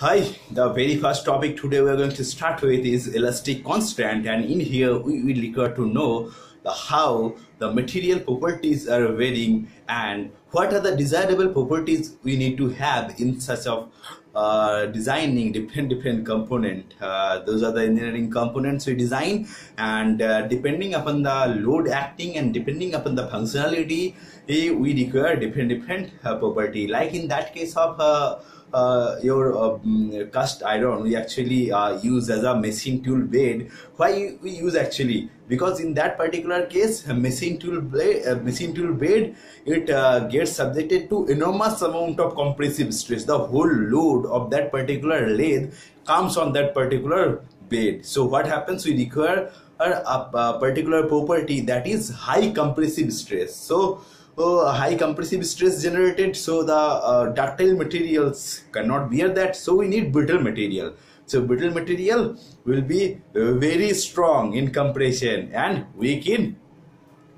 Hi, the very first topic today we are going to start with is elastic constant and in here we will require to know the how the material properties are varying and what are the desirable properties we need to have in such of uh, designing different different component. Uh, those are the engineering components we design and uh, depending upon the load acting and depending upon the functionality eh, we require different different uh, property. Like in that case of uh, uh, your um, cast iron we actually uh, use as a machine tool bed why we use actually? Because in that particular case machine tool blade uh, machine tool bed it uh, gets subjected to enormous amount of compressive stress. The whole load of that particular lathe comes on that particular bed so what happens? We require a, a, particular property that is high compressive stress. So uh, high compressive stress generated so the uh, ductile materials cannot bear that. So we need brittle material. So brittle material will be very strong in compression and weak in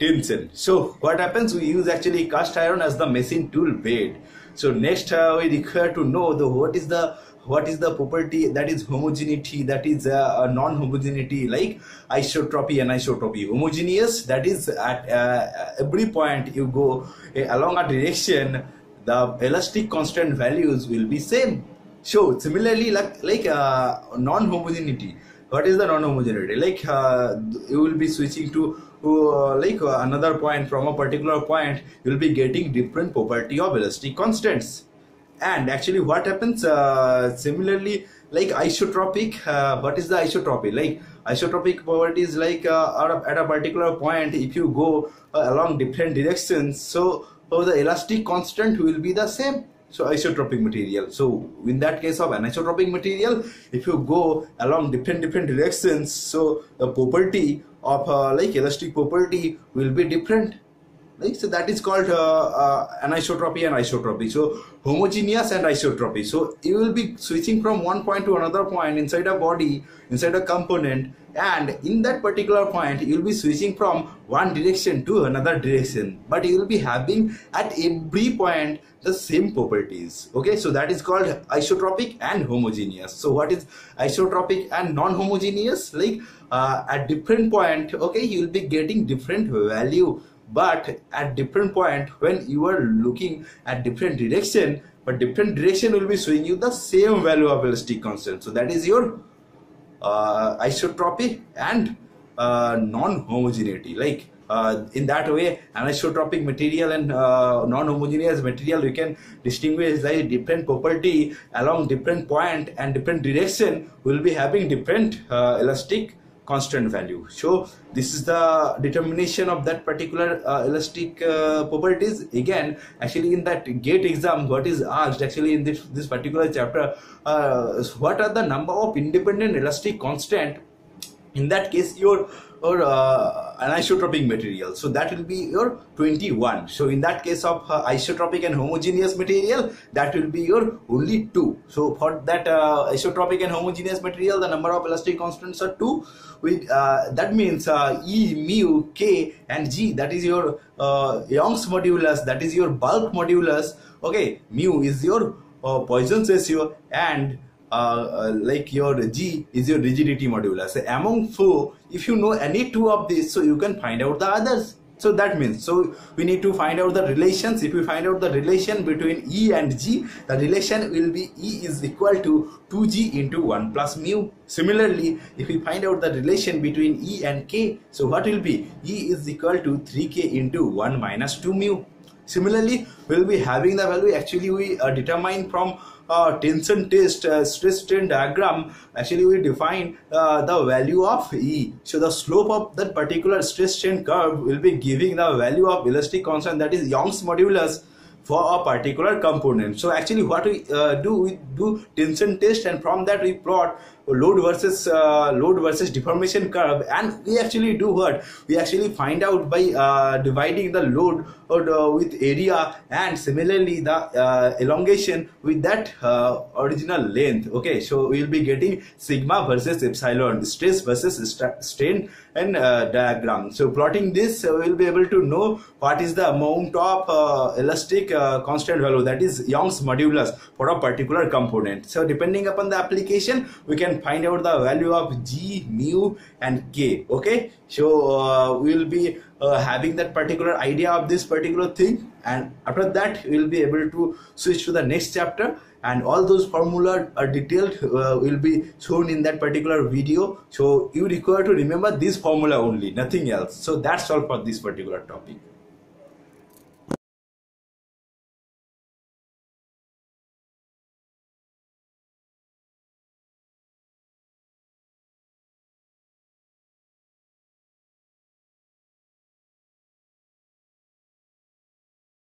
tension so what happens we use actually cast iron as the machine tool bed so next uh, we require to know the what is the what is the property that is homogeneity that is uh, non-homogeneity like isotropy and isotropy homogeneous that is at uh, every point you go uh, along a direction the elastic constant values will be same. So similarly like like uh, non-homogeneity what is the non-homogeneity? Like uh, you will be switching to uh, like another point from a particular point you will be getting different property of elastic constants. And actually what happens uh, similarly like isotropic uh, what is the isotropy like isotropic properties like uh, at a particular point if you go uh, along different directions so, so the elastic constant will be the same so isotropic material. So in that case of anisotropic material if you go along different different directions so the property of uh, like elastic property will be different right? So that is called uh, uh, anisotropy and isotropy. So homogeneous and isotropy. So you will be switching from one point to another point inside a body inside a component and in that particular point you will be switching from one direction to another direction. But you will be having at every point the same properties. Okay? So that is called isotropic and homogeneous. So what is isotropic and non-homogeneous? Like uh, at different point okay you will be getting different value but at different point when you are looking at different direction but different direction will be showing you the same value of elastic constant. So that is your uh, isotropy and uh, non-homogeneity. Like uh, in that way anisotropic material and uh, non-homogeneous material you can distinguish like different property along different point and different direction will be having different uh, elastic constant value. So this is the determination of that particular uh, elastic uh, properties. Again actually in that gate exam what is asked actually in this this particular chapter uh, what are the number of independent elastic constant? In that case your or uh, anisotropic material. So that will be your 21 so in that case of uh, isotropic and homogeneous material that will be your only 2 so for that uh, isotropic and homogeneous material the number of elastic constants are 2 with uh, that means uh, e mu k and g that is your uh, young's modulus that is your bulk modulus. Okay mu is your Poisson's ratio and uh, uh, like your G is your rigidity modulus. Among four, if you know any two of these, so you can find out the others. So that means, so we need to find out the relations. If we find out the relation between E and G, the relation will be E is equal to 2G into 1 plus mu. Similarly, if we find out the relation between E and K, so what will be? E is equal to 3K into 1 minus 2 mu. Similarly, we'll be having the value actually we uh, determine from tension test stress strain diagram actually we define uh, the value of E. So the slope of that particular stress strain curve will be giving the value of elastic constant that is Young's modulus for a particular component. So actually what we uh, do, we do tension test and from that we plot load versus uh, load versus deformation curve and we actually do what we actually find out by uh, dividing the load uh, with area and similarly the uh, elongation with that uh, original length. Okay so we'll be getting sigma versus epsilon stress versus strain and uh, diagram. So plotting this we'll be able to know what is the amount of elastic constant value that is Young's modulus for a particular component. So depending upon the application we can find out the value of g mu and k okay? So we'll be uh, having that particular idea of this particular thing and after that we'll be able to switch to the next chapter and all those formula are detailed uh, will be shown in that particular video. So you require to remember this formula only nothing else. So that's all for this particular topic